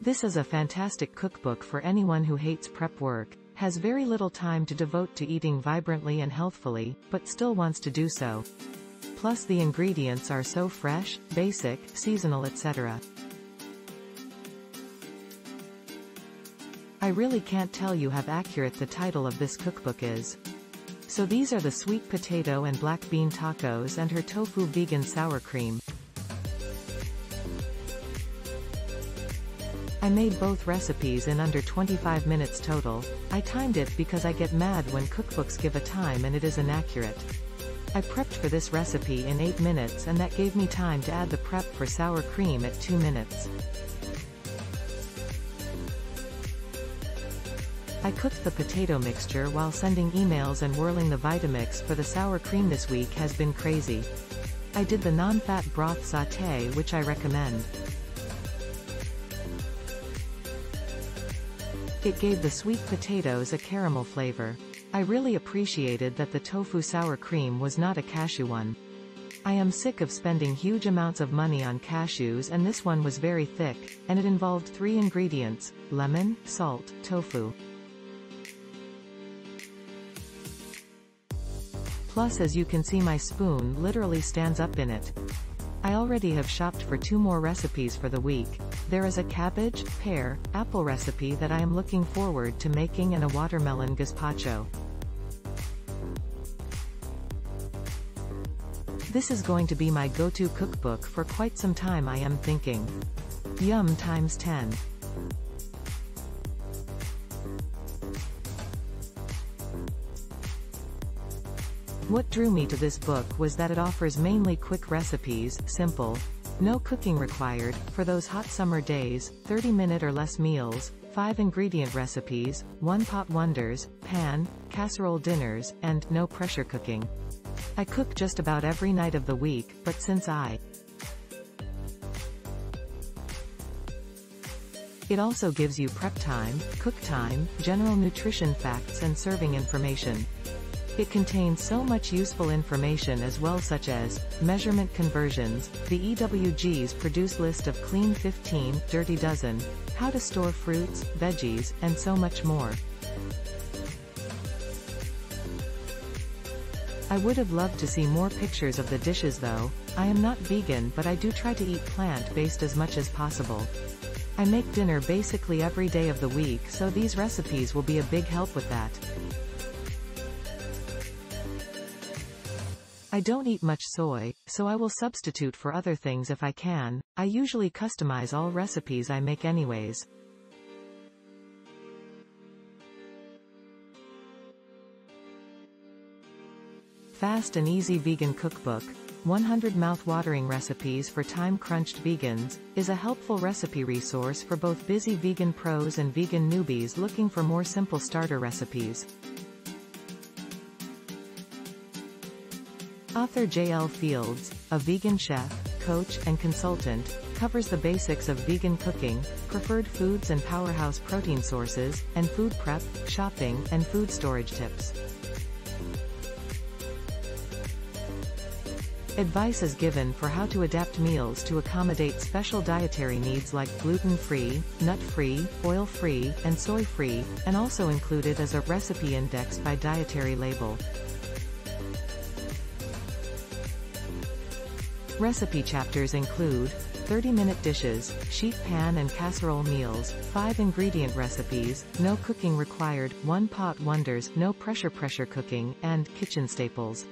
This is a fantastic cookbook for anyone who hates prep work, has very little time to devote to eating vibrantly and healthfully, but still wants to do so. Plus the ingredients are so fresh, basic, seasonal etc. I really can't tell you how accurate the title of this cookbook is. So these are the sweet potato and black bean tacos and her tofu vegan sour cream. I made both recipes in under 25 minutes total. I timed it because I get mad when cookbooks give a time and it is inaccurate. I prepped for this recipe in 8 minutes and that gave me time to add the prep for sour cream at 2 minutes. I cooked the potato mixture while sending emails and whirling the Vitamix for the sour cream this week has been crazy. I did the non-fat broth sauté which I recommend. It gave the sweet potatoes a caramel flavor. I really appreciated that the tofu sour cream was not a cashew one. I am sick of spending huge amounts of money on cashews and this one was very thick, and it involved three ingredients, lemon, salt, tofu. Plus as you can see my spoon literally stands up in it. I already have shopped for two more recipes for the week. There is a cabbage, pear, apple recipe that I am looking forward to making and a watermelon gazpacho. This is going to be my go-to cookbook for quite some time I am thinking. Yum times 10. What drew me to this book was that it offers mainly quick recipes, simple, no cooking required, for those hot summer days, 30 minute or less meals, 5 ingredient recipes, 1 pot wonders, pan, casserole dinners, and no pressure cooking. I cook just about every night of the week, but since I It also gives you prep time, cook time, general nutrition facts and serving information. It contains so much useful information as well such as, measurement conversions, the EWG's produce list of clean 15, dirty dozen, how to store fruits, veggies, and so much more. I would have loved to see more pictures of the dishes though, I am not vegan but I do try to eat plant-based as much as possible. I make dinner basically every day of the week so these recipes will be a big help with that. I don't eat much soy, so I will substitute for other things if I can. I usually customize all recipes I make anyways. Fast and Easy Vegan Cookbook, 100 mouth-watering recipes for time-crunched vegans, is a helpful recipe resource for both busy vegan pros and vegan newbies looking for more simple starter recipes. Author J.L. Fields, a vegan chef, coach, and consultant, covers the basics of vegan cooking, preferred foods and powerhouse protein sources, and food prep, shopping, and food storage tips. Advice is given for how to adapt meals to accommodate special dietary needs like gluten-free, nut-free, oil-free, and soy-free, and also included as a recipe index by dietary label. Recipe chapters include 30-minute dishes, sheet pan and casserole meals, 5 ingredient recipes, no cooking required, 1 pot wonders, no pressure pressure cooking, and kitchen staples.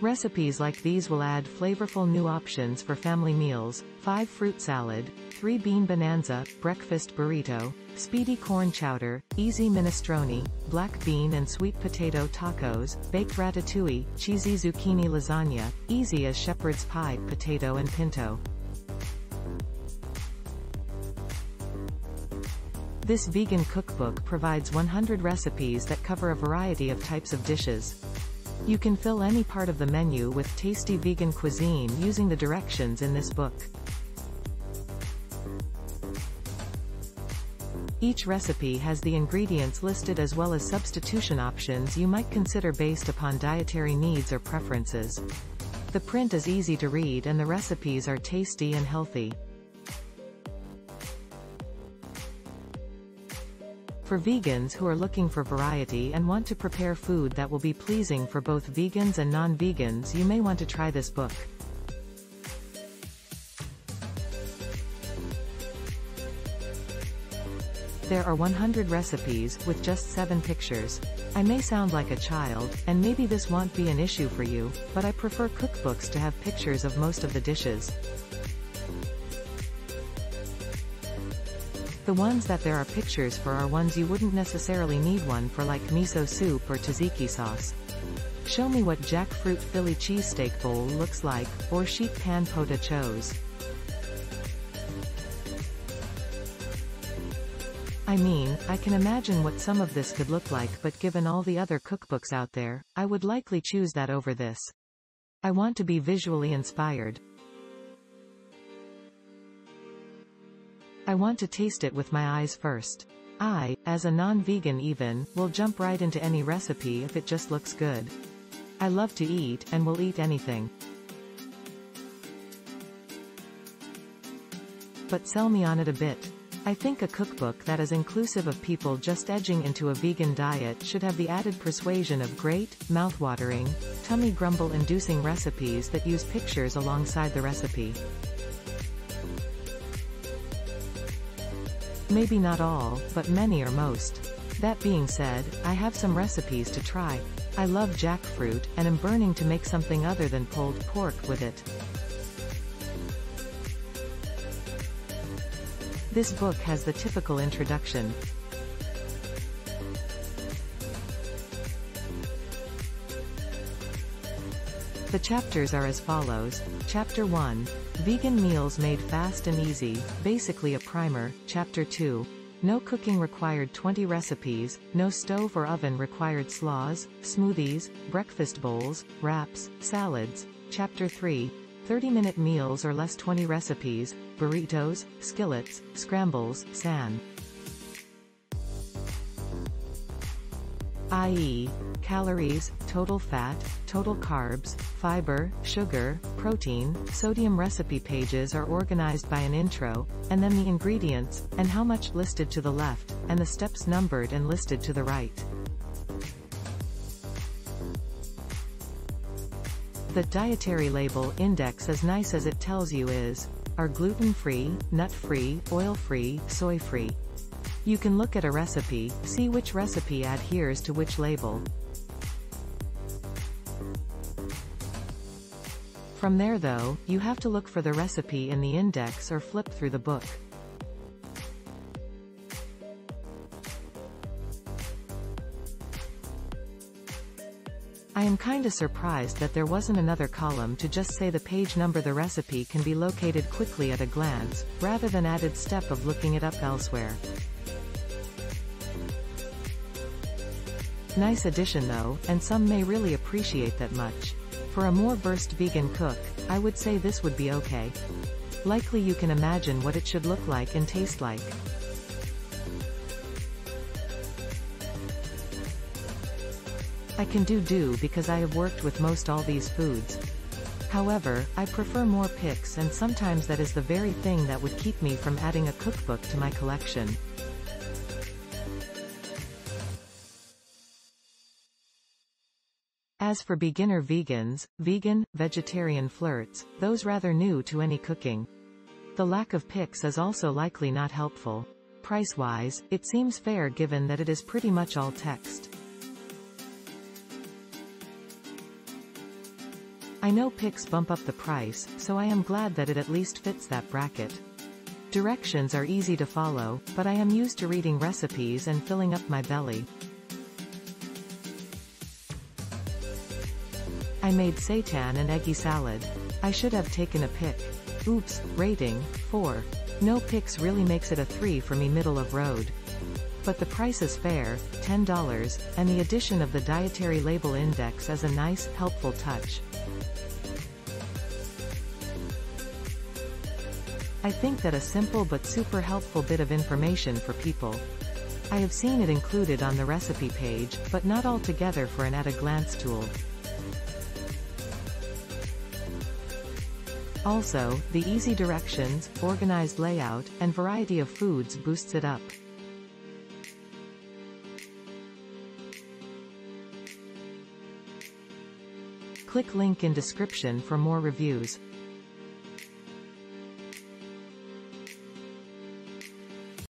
Recipes like these will add flavorful new options for family meals, 5 fruit salad, 3 bean bonanza, breakfast burrito, speedy corn chowder, easy minestrone, black bean and sweet potato tacos, baked ratatouille, cheesy zucchini lasagna, easy as shepherd's pie, potato and pinto. This vegan cookbook provides 100 recipes that cover a variety of types of dishes. You can fill any part of the menu with tasty vegan cuisine using the directions in this book. Each recipe has the ingredients listed as well as substitution options you might consider based upon dietary needs or preferences. The print is easy to read and the recipes are tasty and healthy. For vegans who are looking for variety and want to prepare food that will be pleasing for both vegans and non-vegans you may want to try this book. There are 100 recipes, with just 7 pictures. I may sound like a child, and maybe this won't be an issue for you, but I prefer cookbooks to have pictures of most of the dishes. The ones that there are pictures for are ones you wouldn't necessarily need one for like miso soup or tzatziki sauce. Show me what jackfruit Philly cheesesteak bowl looks like, or sheet pan pot au. I mean, I can imagine what some of this could look like but given all the other cookbooks out there, I would likely choose that over this. I want to be visually inspired. I want to taste it with my eyes first. I, as a non-vegan even, will jump right into any recipe if it just looks good. I love to eat, and will eat anything. But sell me on it a bit. I think a cookbook that is inclusive of people just edging into a vegan diet should have the added persuasion of great, mouthwatering, tummy grumble-inducing recipes that use pictures alongside the recipe. Maybe not all, but many or most. That being said, I have some recipes to try. I love jackfruit, and am burning to make something other than pulled pork with it. This book has the typical introduction. The chapters are as follows. Chapter 1. Vegan meals made fast and easy, basically a primer. Chapter 2. No cooking required 20 recipes, no stove or oven required slaws, smoothies, breakfast bowls, wraps, salads. Chapter 3. 30-minute meals or less 20 recipes, burritos, skillets, scrambles, san. i.e., calories, total fat, total carbs, fiber, sugar, protein, sodium recipe pages are organized by an intro, and then the ingredients, and how much listed to the left, and the steps numbered and listed to the right. The dietary label index as nice as it tells you is, are gluten-free, nut-free, oil-free, soy-free. You can look at a recipe, see which recipe adheres to which label. From there though, you have to look for the recipe in the index or flip through the book. I am kinda surprised that there wasn't another column to just say the page number the recipe can be located quickly at a glance, rather than added step of looking it up elsewhere. Nice addition though, and some may really appreciate that much. For a more versed vegan cook, I would say this would be okay. Likely you can imagine what it should look like and taste like. I can do do because I have worked with most all these foods. However, I prefer more pics and sometimes that is the very thing that would keep me from adding a cookbook to my collection. As for beginner vegans, vegan, vegetarian flirts, those rather new to any cooking. The lack of pics is also likely not helpful. Price-wise, it seems fair given that it is pretty much all text. I know pics bump up the price, so I am glad that it at least fits that bracket. Directions are easy to follow, but I am used to reading recipes and filling up my belly. I made seitan and eggy salad. I should have taken a pic. Oops, rating, 4. No pics really makes it a 3 for me middle of road. But the price is fair, $10, and the addition of the dietary label index is a nice, helpful touch. I think that a simple but super helpful bit of information for people. I have seen it included on the recipe page, but not altogether for an at-a-glance tool. Also, the easy directions, organized layout, and variety of foods boosts it up. Click link in description for more reviews.